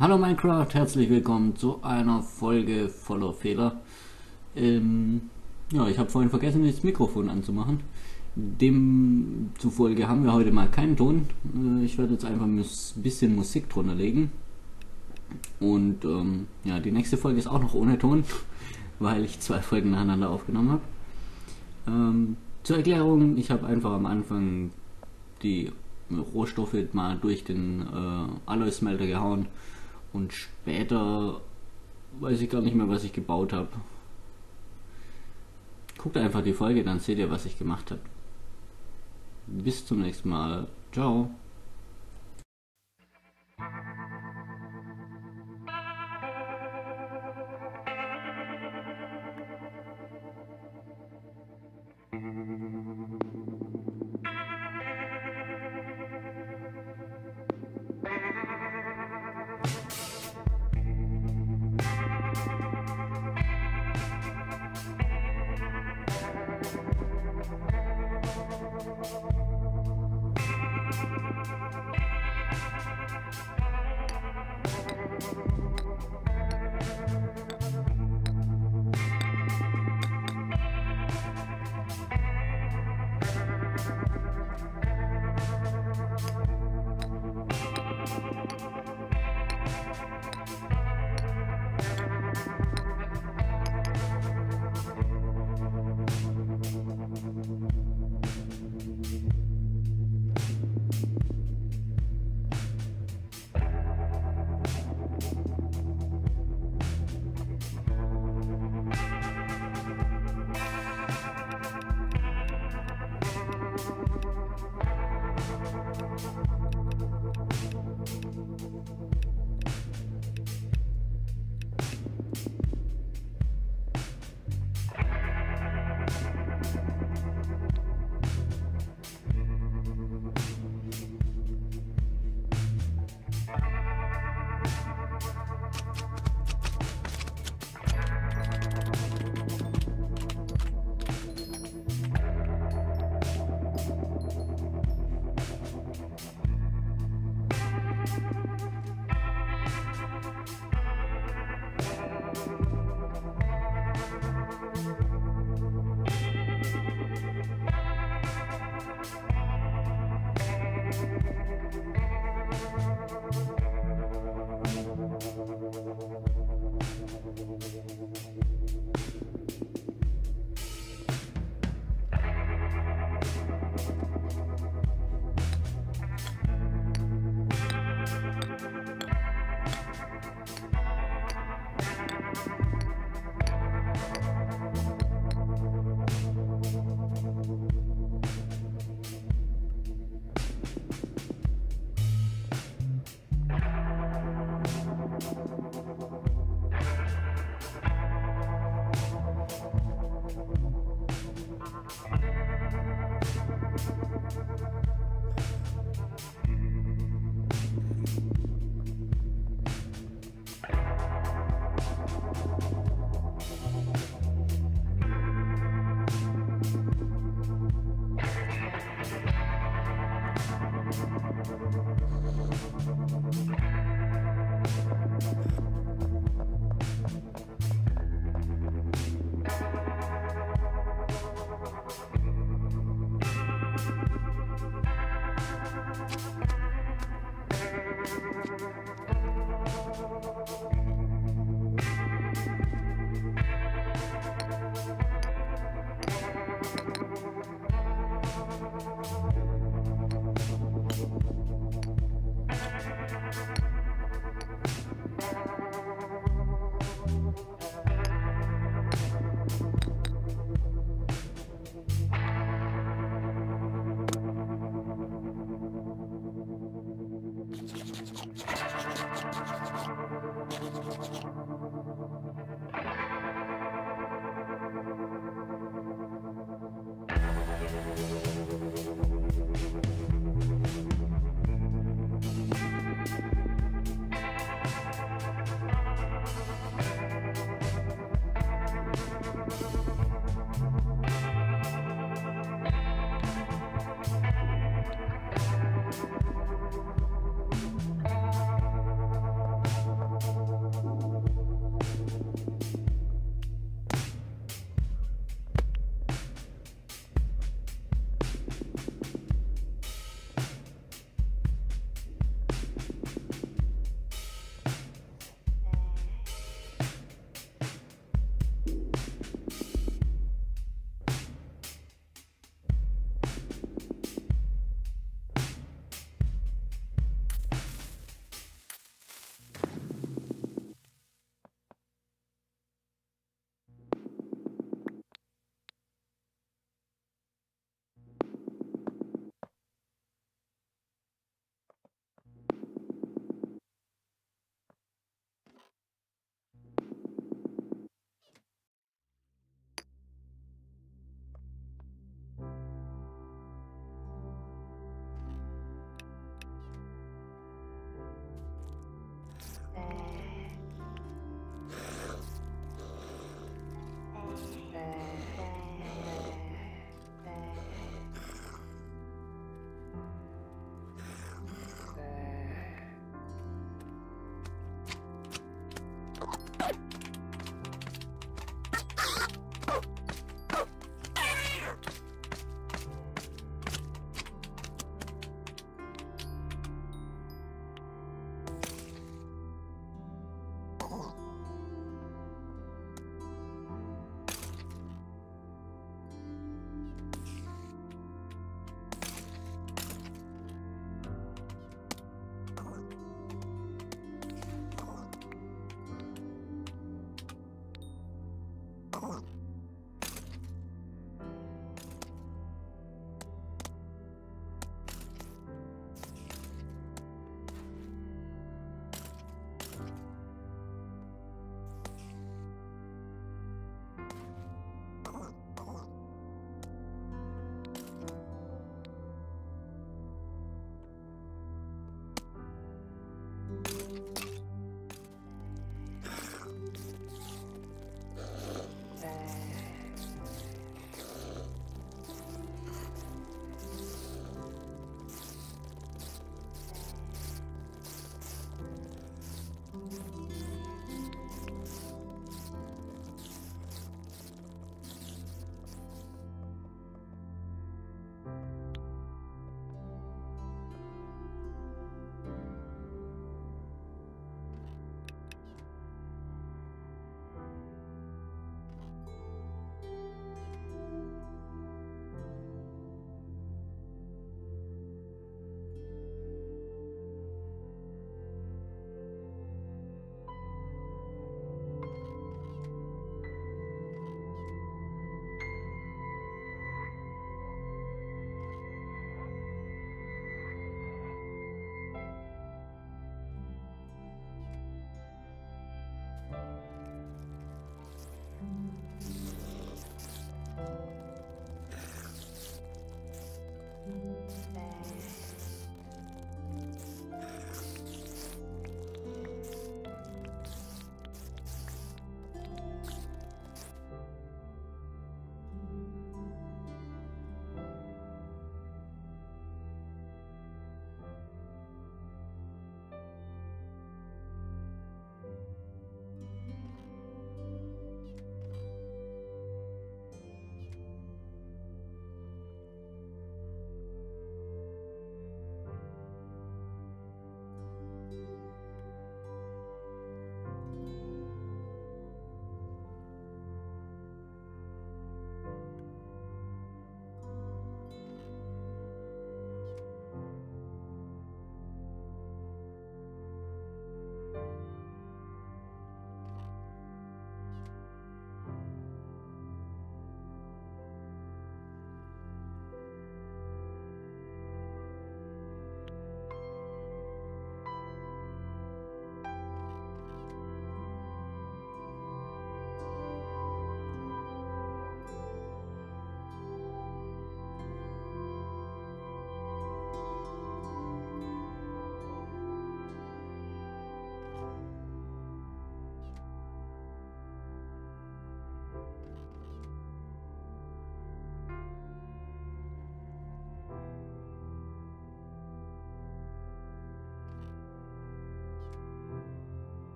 Hallo Minecraft, herzlich willkommen zu einer Folge voller Fehler. Ähm, ja, ich habe vorhin vergessen, das Mikrofon anzumachen. Demzufolge haben wir heute mal keinen Ton. Äh, ich werde jetzt einfach ein bisschen Musik drunter legen. Und ähm, ja, die nächste Folge ist auch noch ohne Ton, weil ich zwei Folgen nacheinander aufgenommen habe. Ähm, zur Erklärung, ich habe einfach am Anfang die Rohstoffe mal durch den äh, Alloy-Smelter gehauen und später weiß ich gar nicht mehr, was ich gebaut habe. Guckt einfach die Folge, dann seht ihr, was ich gemacht habe. Bis zum nächsten Mal. Ciao. Thank you. すごい。